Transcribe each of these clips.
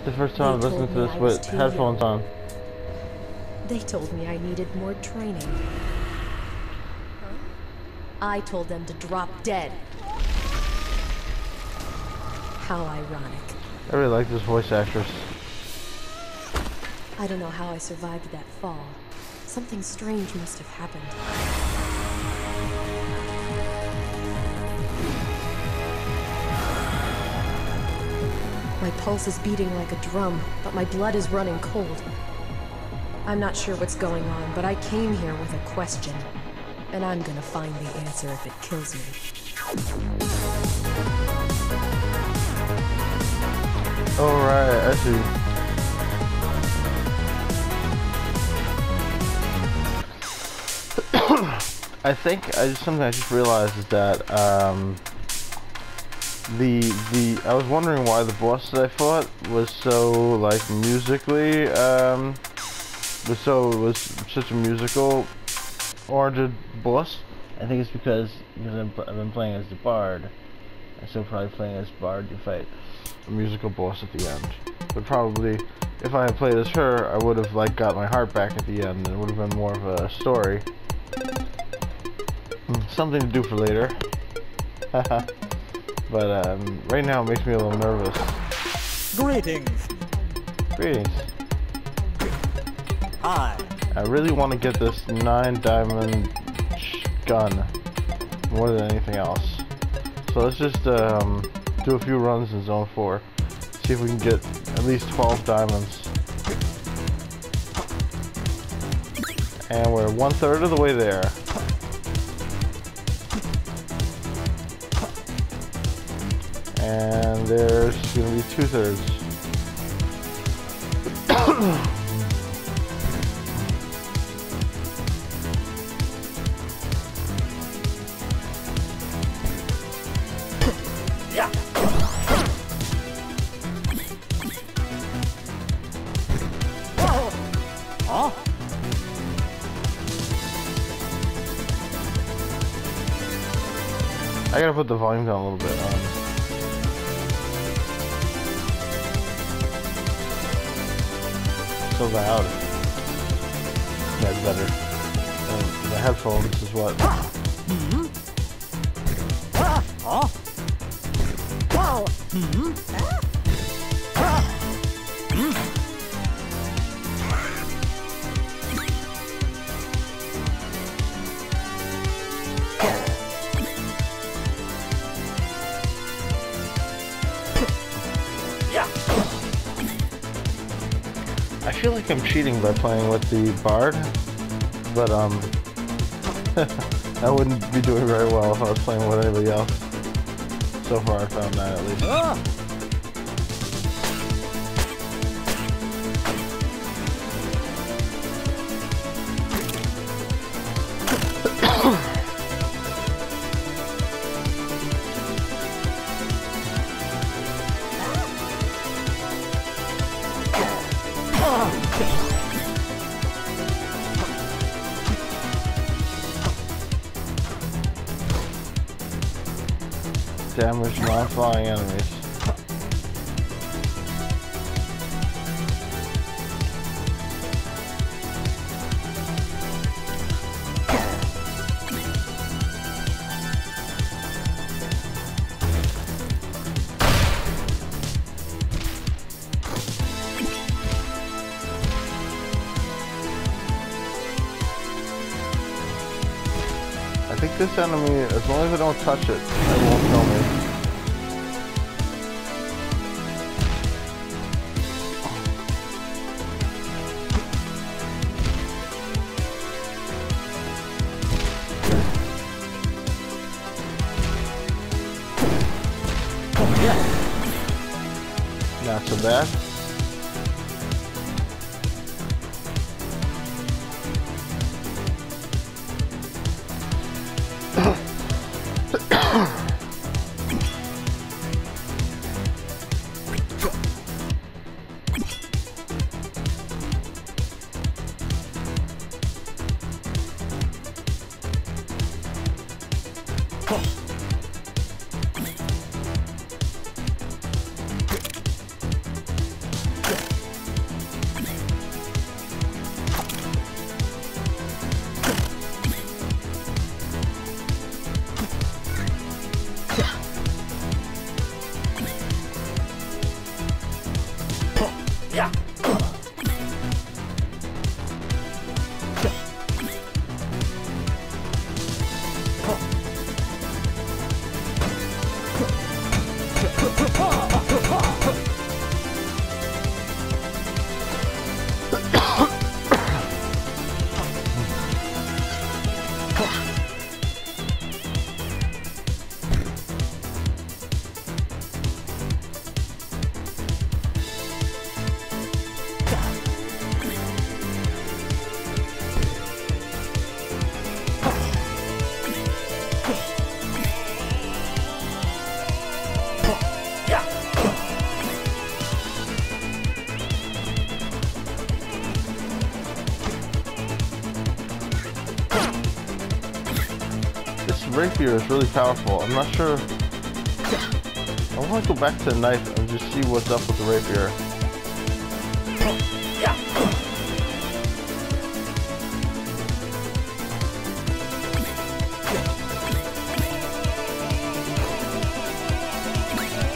It's the first time I've listened to this with headphones young. on. They told me I needed more training. I told them to drop dead. How ironic. I really like this voice actress. I don't know how I survived that fall. Something strange must have happened. My pulse is beating like a drum, but my blood is running cold. I'm not sure what's going on, but I came here with a question. And I'm gonna find the answer if it kills me. Alright, I see. I think I just something I just realized is that um, the the I was wondering why the boss that I fought was so like musically um, was so was such a musical oriented boss. I think it's because because I'm, I've been playing as the bard, and so probably playing as bard you fight a musical boss at the end. But probably if I had played as her, I would have like got my heart back at the end, and it would have been more of a story. Hmm, Something to do for later. but um, right now it makes me a little nervous. Greetings. Greetings. I I really want to get this nine diamond sh- gun more than anything else. So let's just um, do a few runs in zone four. See if we can get at least 12 diamonds. And we're one third of the way there. There's gonna be two thirds. Huh? I gotta put the volume down a little bit. Um, loud. That's better. And the headphones is what. I'm cheating by playing with the bard, but um, I wouldn't be doing very well if I was playing with anybody else. So far, I found that at least. Ah. Non-flying enemies. I think this enemy, as long as I don't touch it, it won't kill me. Rapier is really powerful. I'm not sure. I want to go back to the knife and just see what's up with the rapier.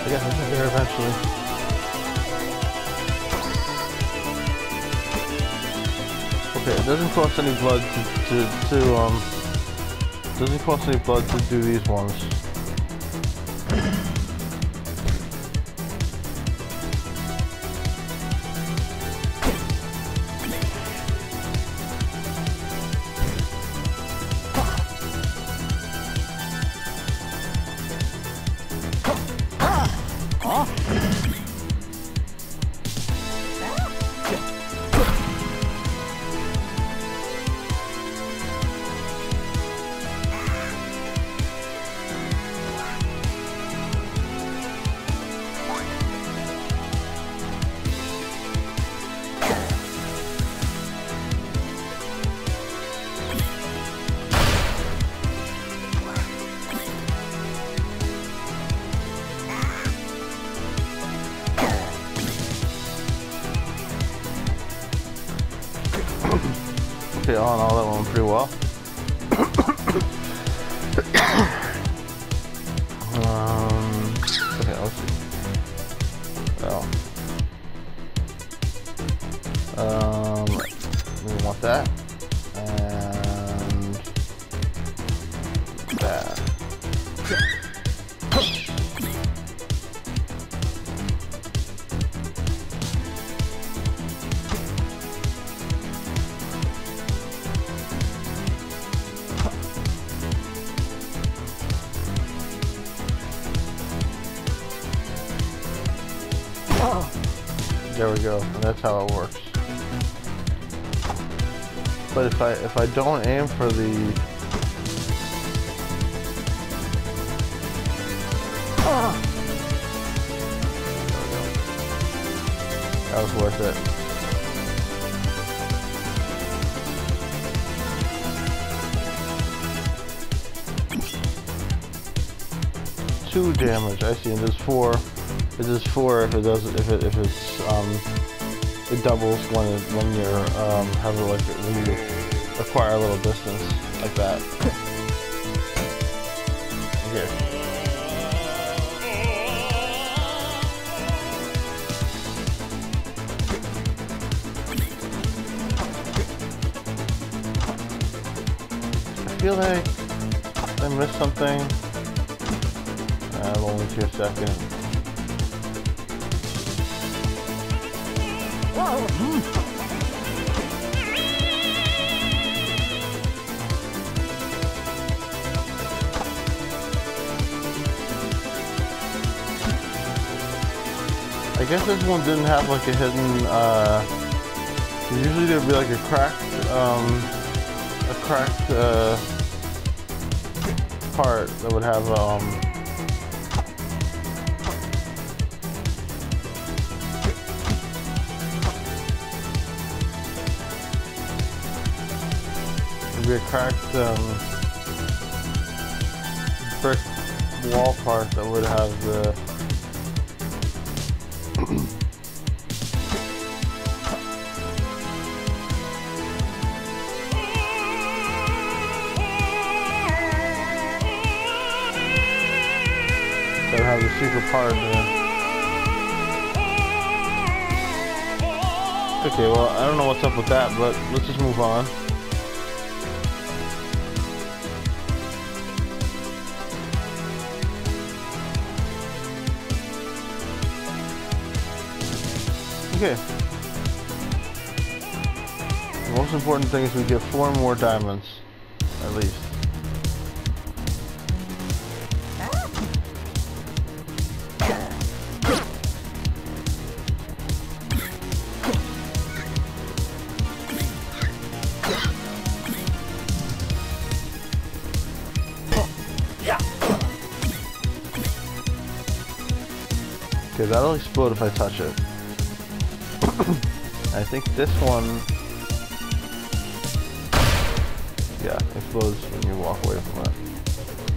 I guess I'll get there eventually. Okay, it doesn't cost any blood to, to, to um, doesn't cost any blood to do these ones. Go. And that's how it works. But if I if I don't aim for the That was worth it. Two damage. I see. And there's four. It does four if it does if it if it's um it doubles when it, when you're um have like when you acquire a little distance like that. Okay. I feel like I missed something. I'll only two a I guess this one didn't have like a hidden, uh, usually there'd be like a cracked, um, a cracked, uh, part that would have, um, A cracked, um, brick wall part that would have the, that have the secret part in there. Okay, well, I don't know what's up with that, but let's just move on. Okay. The most important thing is we get four more diamonds, at least. Okay, that'll explode if I touch it. I think this one, yeah, explodes when you walk away from it.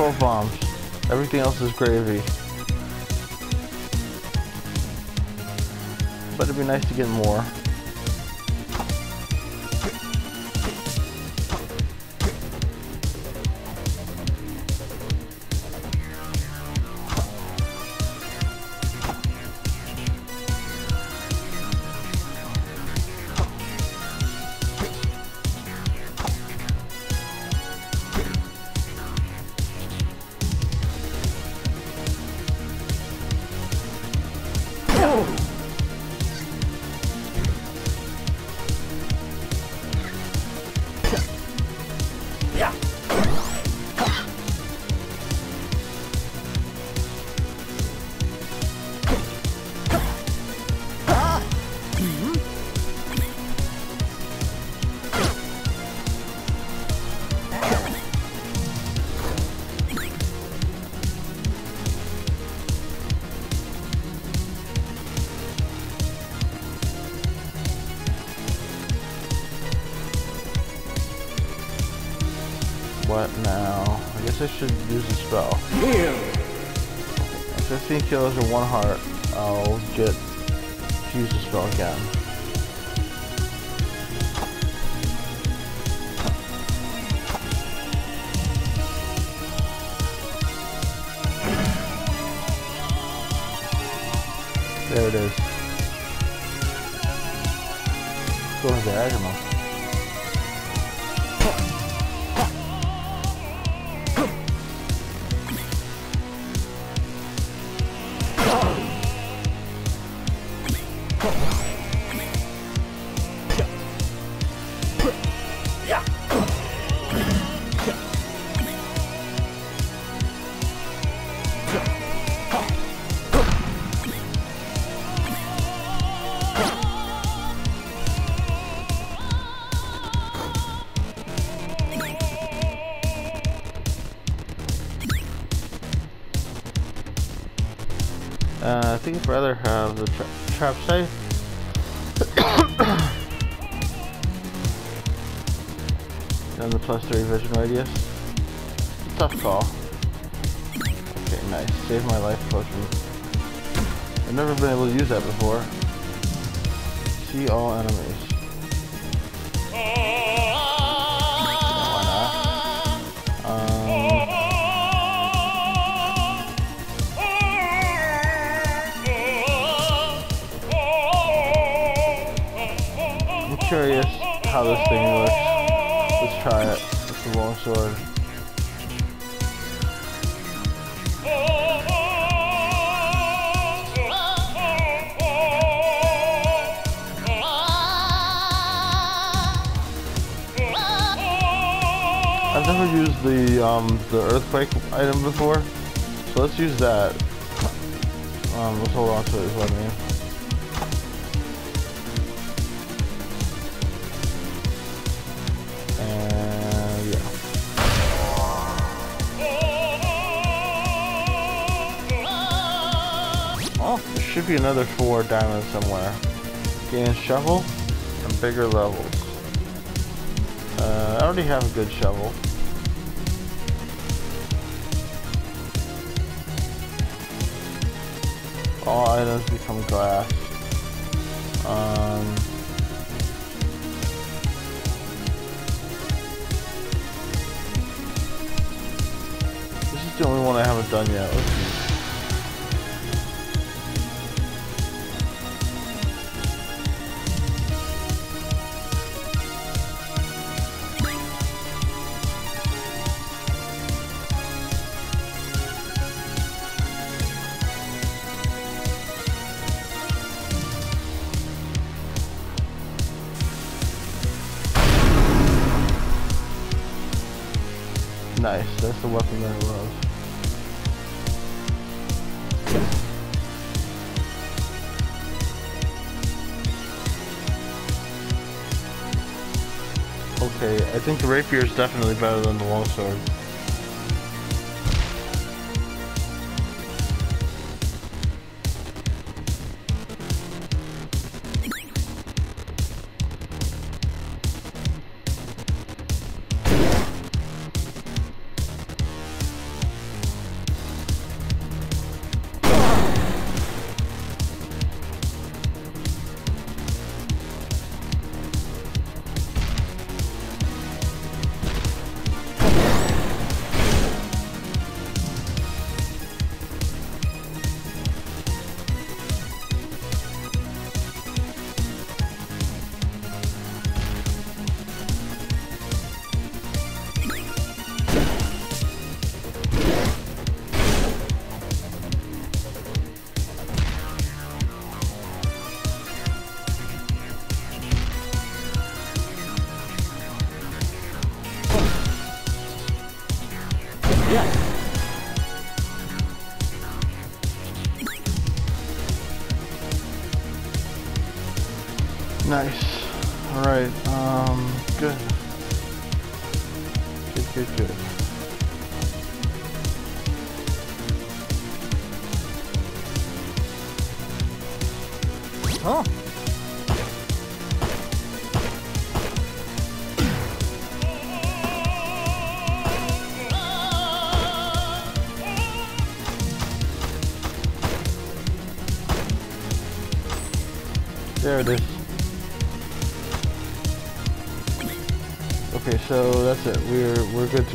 12 bombs. Everything else is gravy. But it'd be nice to get more. Now? I guess I should use a spell. Heal. 15 kills or one heart, I'll get to use the spell again. There it is. Diagonal. Uh, I rather have the tra trap safe. and the plus 3 vision radius. Tough call. Okay, nice. Save my life potion. I've never been able to use that before. See all enemies. Oh. How this thing works. Let's try it. Let's the long sword. I've never used the um, the earthquake item before, so let's use that. Um, let's hold on to it is what I mean. Be another four diamonds somewhere. Gain shovel and bigger levels. Uh, I already have a good shovel. All items become glass. Um, this is the only one I haven't done yet. The weapon that I love. Okay, I think the rapier is definitely better than the longsword.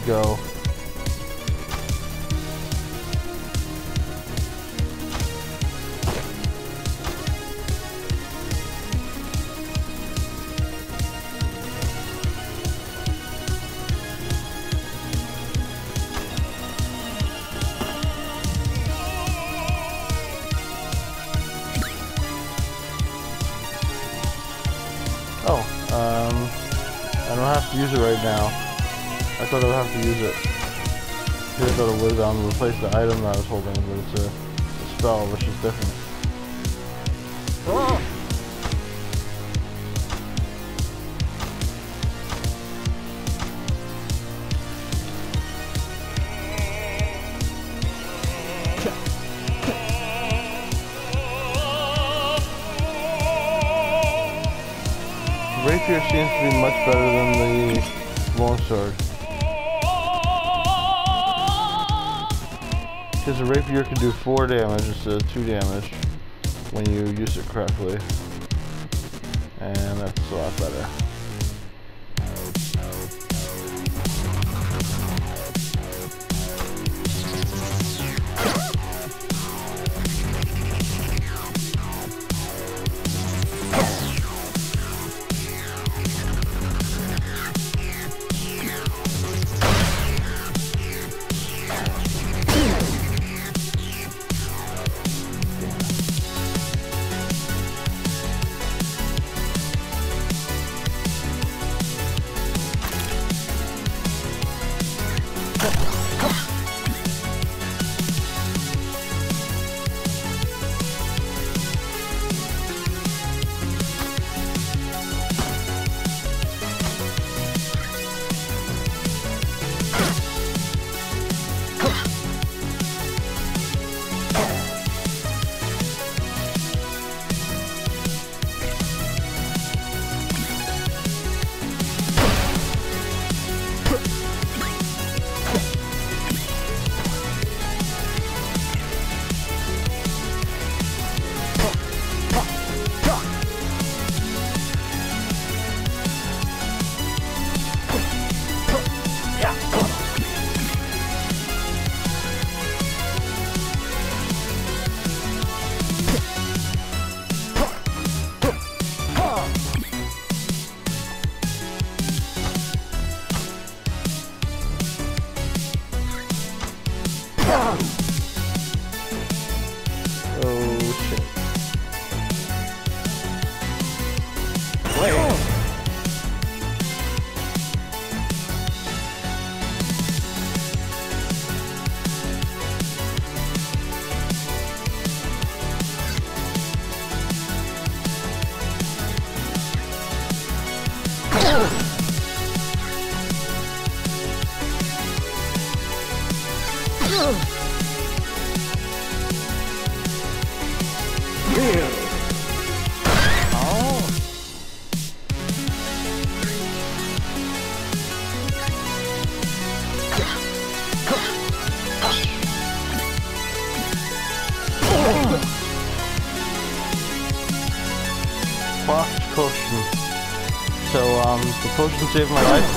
Go. Replace the item that I was holding, but it's a, a spell, which is different. Rapier seems to be much better than the longsword. Because the rapier can do 4 damage instead of 2 damage when you use it correctly. And that's a lot better. Saved my life.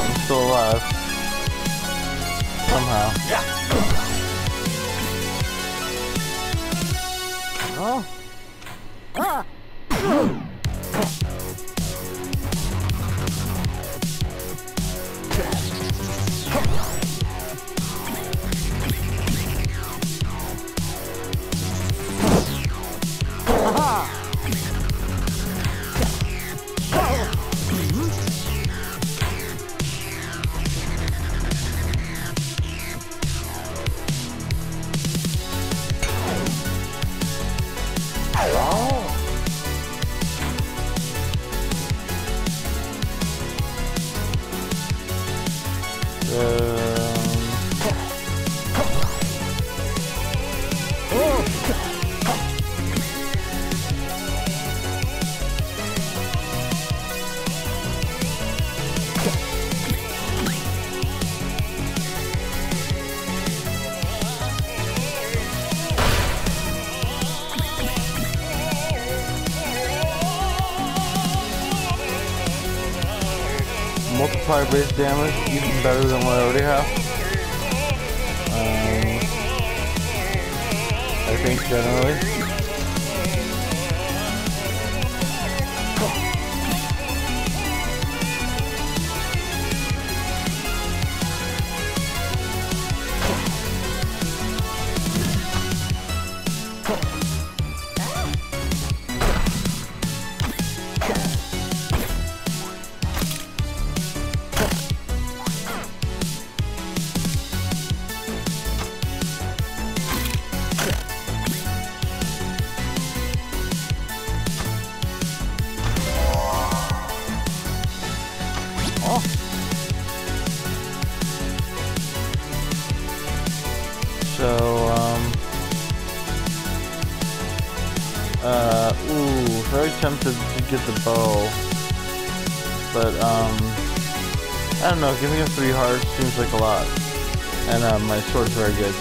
Damage, even better than what I already have. But, um, I don't know, giving it three hearts seems like a lot, and, uh, my sword's very good.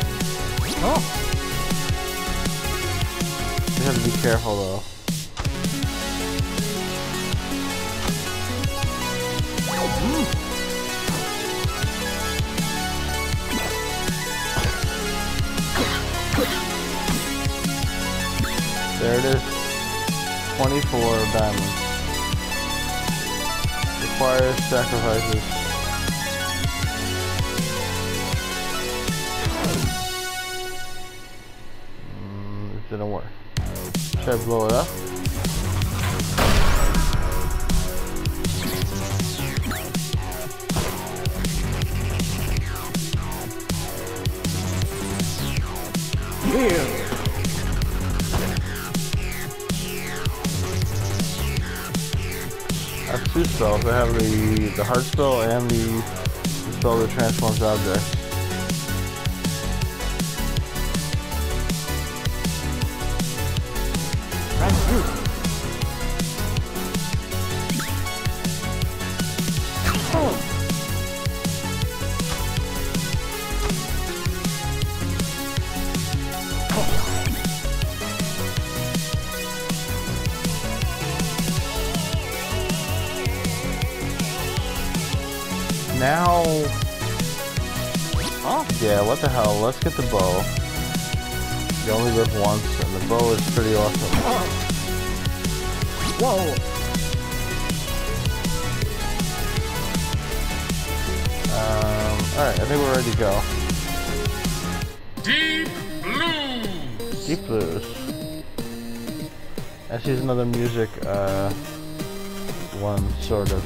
Oh. You have to be careful, though. There it is. 24 diamonds. Requires sacrifices. Mm, it didn't work. Should I blow it up? Spells. I have the the heart spell and the, the spell that transforms objects. What the hell? Let's get the bow. You only live once, and the bow is pretty awesome. Whoa. Um, all right, I think we're ready to go. Deep Blue. Deep Blues. I see another music, uh, one sort of.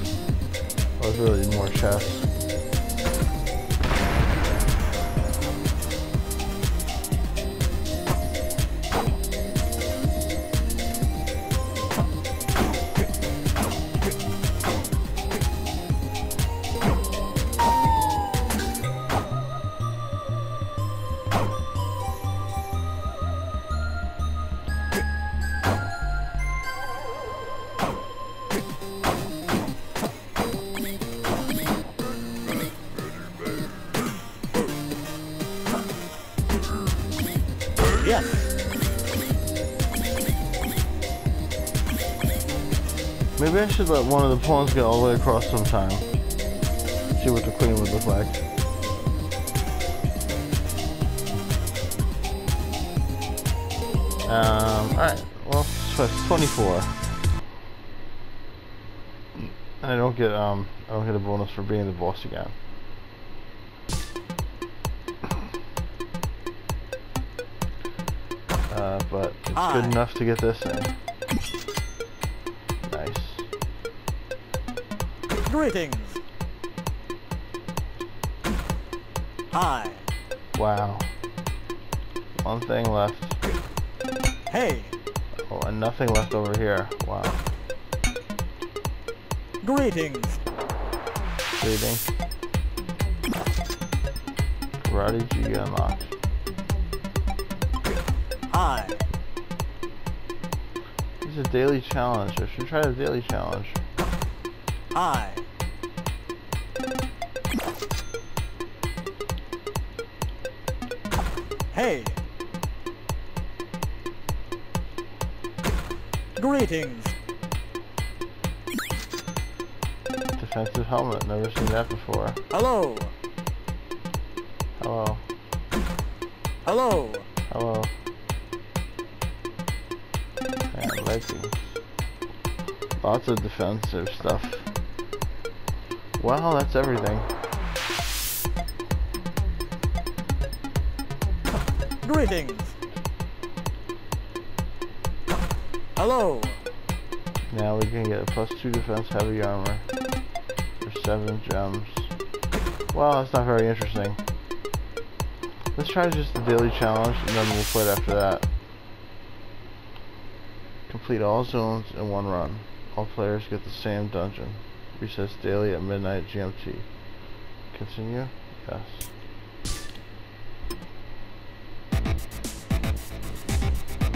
Well, it's really more chess. Maybe I should let one of the pawns get all the way across sometime. See what the queen would look like. Um, alright. Well, so that's 24. And I don't get, um, I don't get a bonus for being the boss again. Uh, but it's good enough to get this in. Greetings. Hi. Wow. One thing left. Hey. Oh, and nothing left over here. Wow. Greetings. Reading. Karate Gi unlocked. Hi. This is a daily challenge. I should try the daily challenge. Hi. Hey. Greetings. Defensive helmet. Never seen that before. Hello. Hello. Hello. Hello. And leggings. Lots of defensive stuff. Wow, that's everything. Greetings. Hello. Now we can get a plus two defense heavy armor for seven gems. Well, that's not very interesting. Let's try just the daily challenge and then we'll quit after that. Complete all zones in one run. All players get the same dungeon. Recess daily at midnight GMT. Continue? Yes.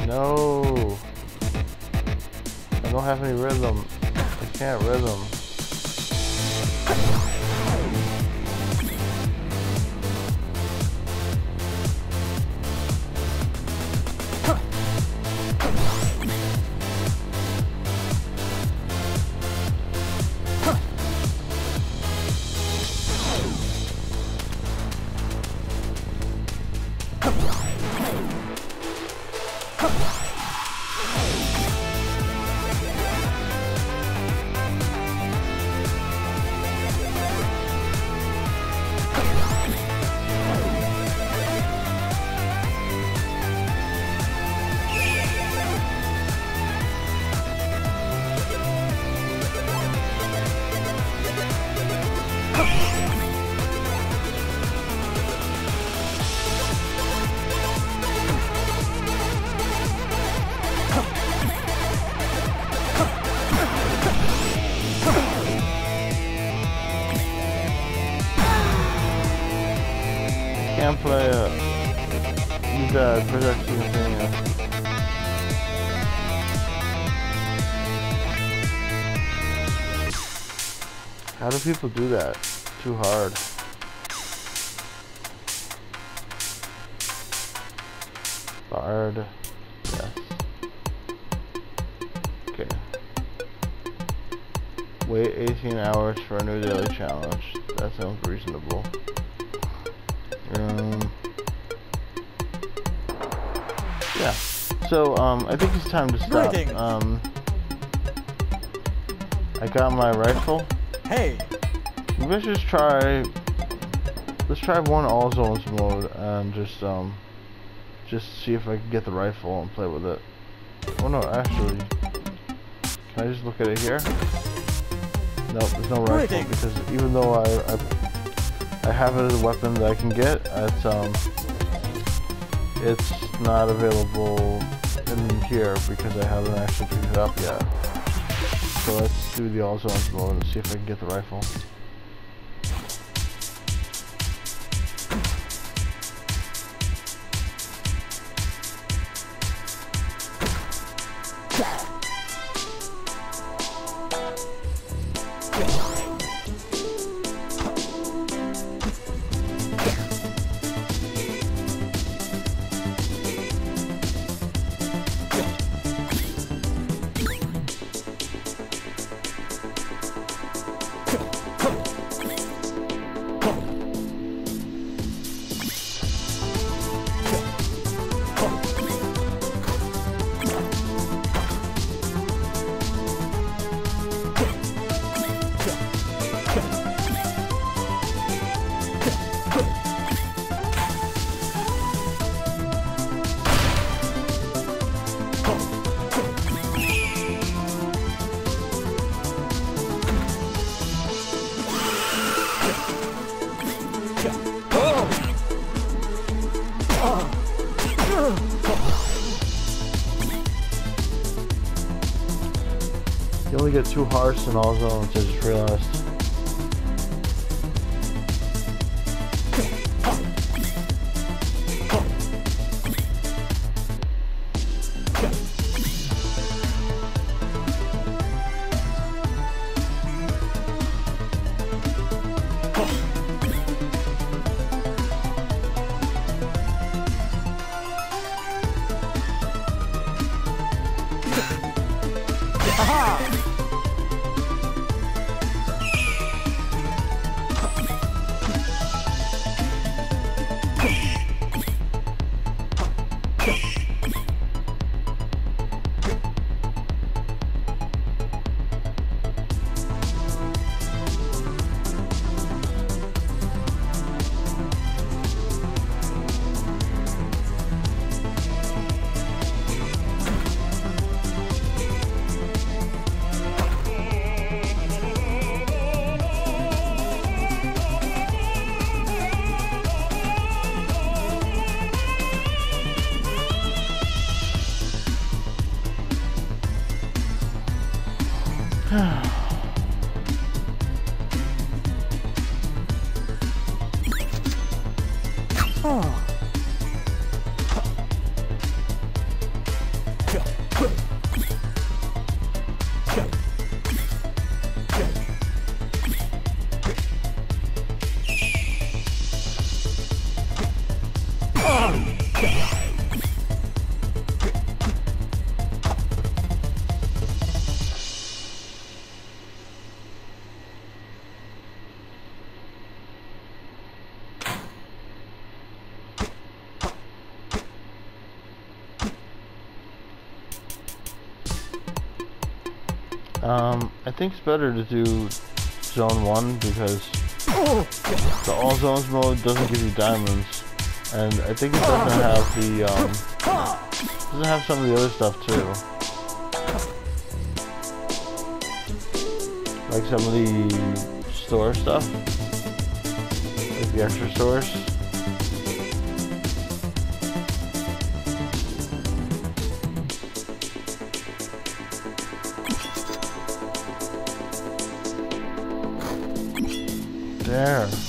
No! I don't have any rhythm. I can't rhythm. Can't play it. You dead. Protect the. How do people do that? Too hard. Bard. Yes. Okay. Wait 18 hours for a new daily challenge. That sounds reasonable. Um, yeah. So, um, I think it's time to stop. Um, I got my rifle. Hey. Let's just try. Let's try one all zones mode and just um just see if I can get the rifle and play with it. Oh no, actually, can I just look at it here? No, there's no rifle because even though I, I I have it as a weapon that I can get, it's um it's not available in here because I haven't actually picked it up yet. So let's do the all zones mode and see if I can get the rifle. Two hearts in all zones, just realized. Think it's better to do zone one because the all zones mode doesn't give you diamonds, and I think it doesn't have the um, doesn't have some of the other stuff too, like some of the store stuff, like the extra stores. There.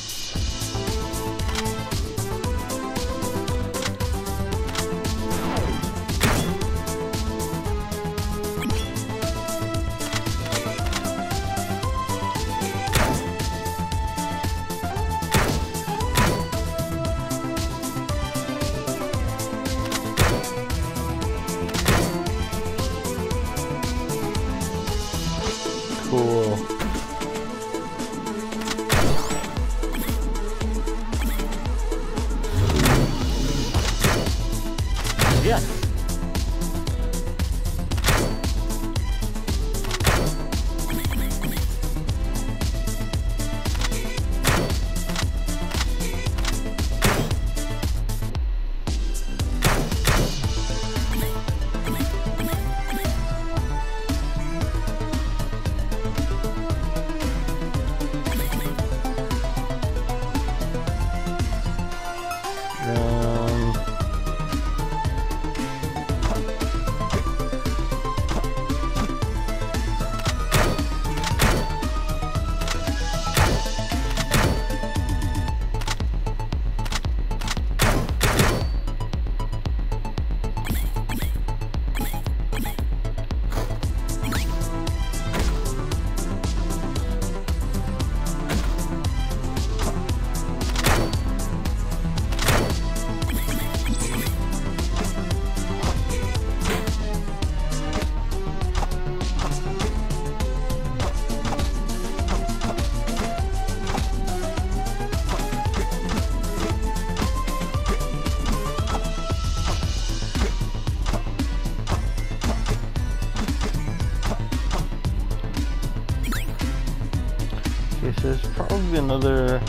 Another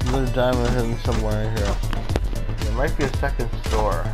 another diamond hidden somewhere here. There might be a second store.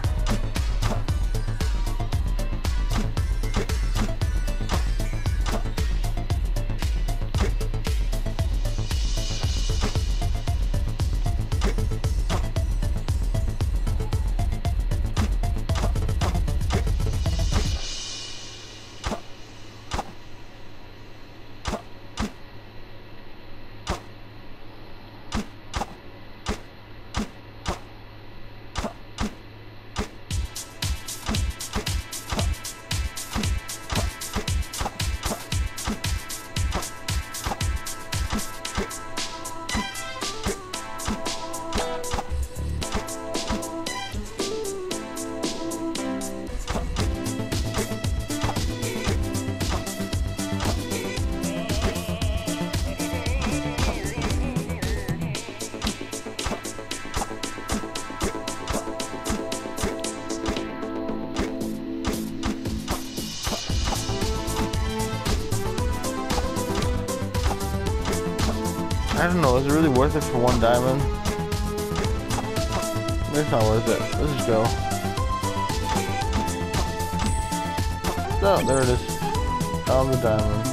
Don't know, is it really worth it for one diamond? It's not worth it. Let's just go. Oh, there it is. Found the diamond.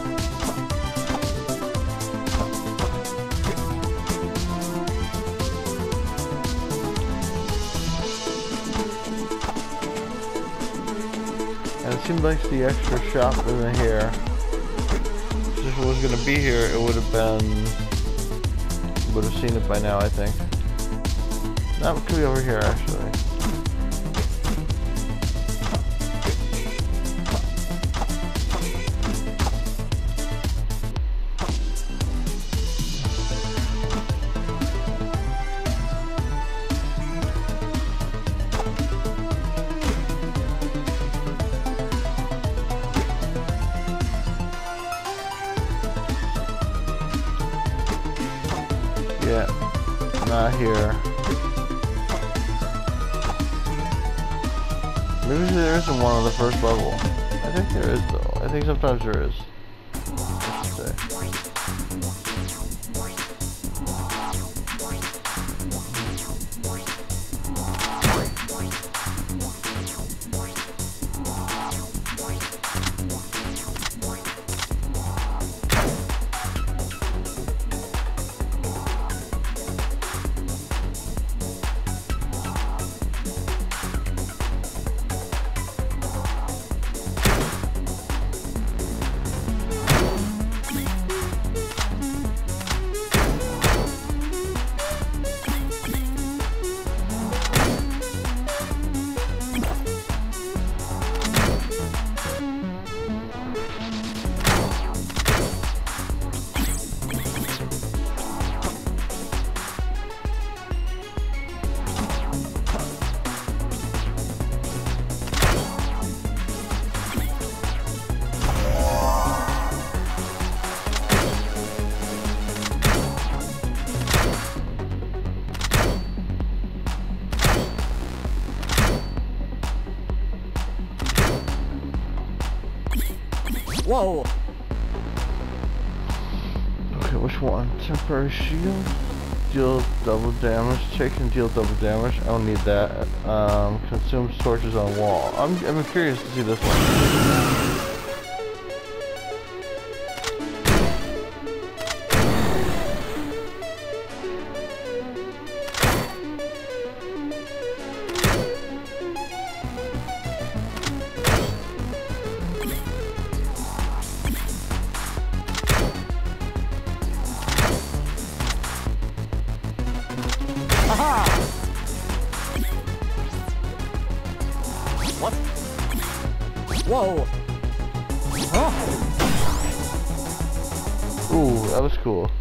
And it seems like the extra shop isn't here. If it was gonna be here, it would have been would have seen it by now, I think. It could be over here, actually. Whoa! Okay, which one? Temporary shield? Deal double damage. Take and deal double damage. I don't need that. Um, consume torches on wall. I'm, I'm curious to see this one. Cool.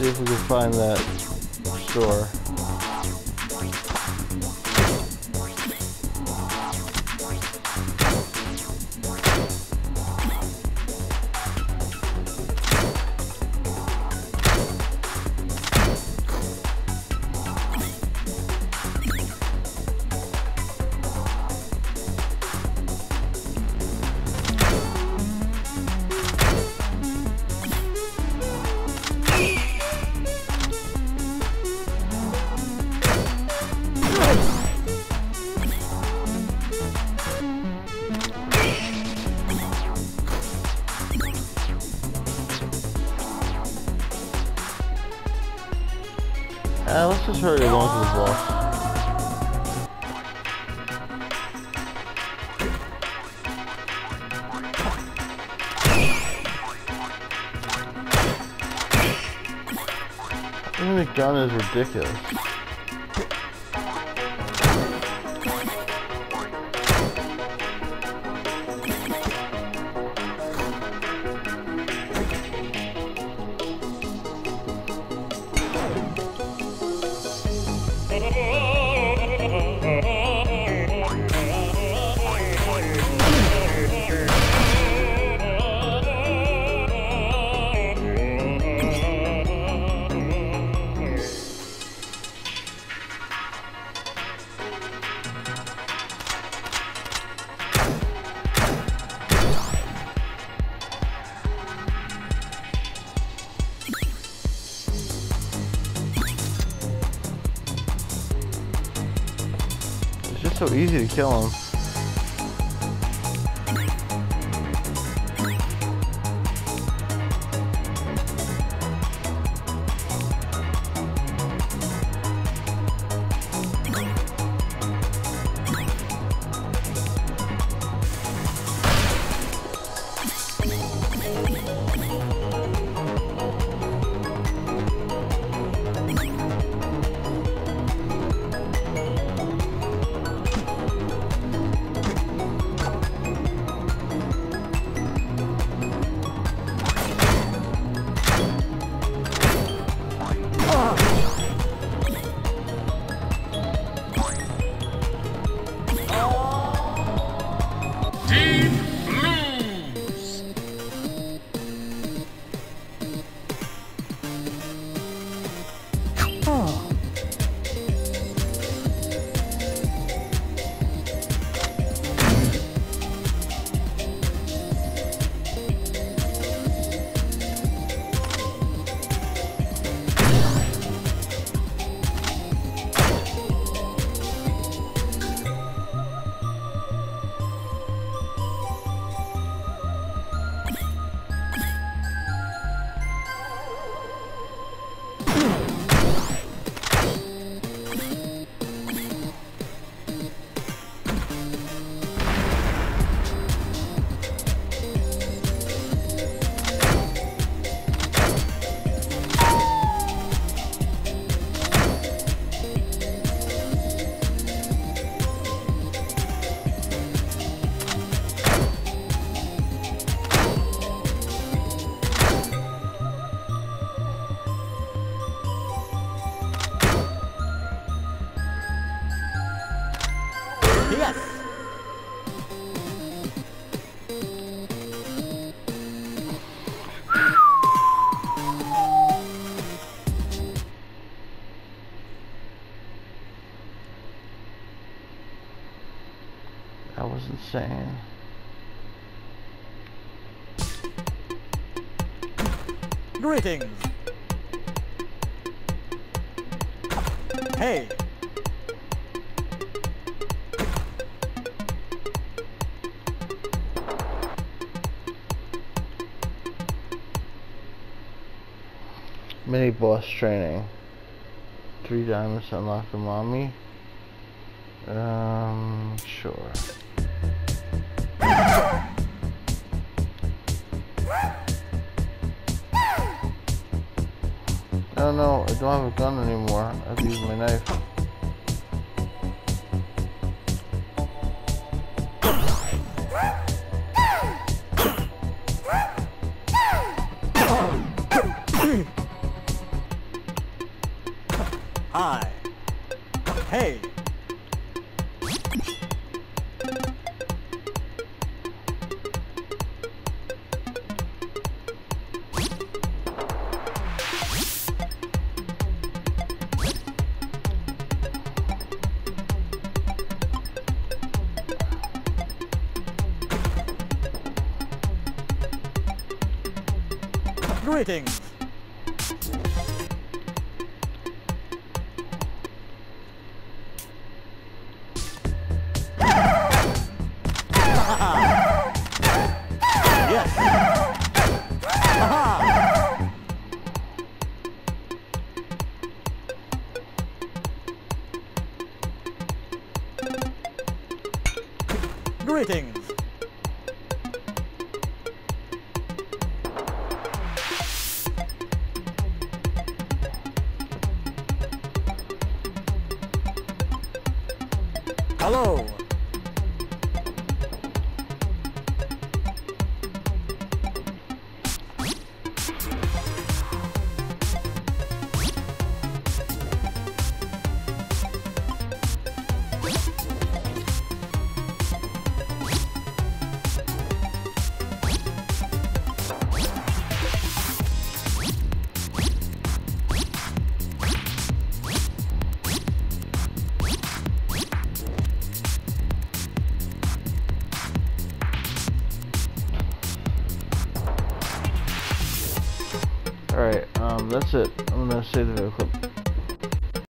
See if we can find that store. Is ridiculous. Kill him. Greetings. Hey. Mini boss training. Three diamonds unlock the mommy. Um, sure. Don't have a gun anymore. I have to use my knife. Greetings. That's it.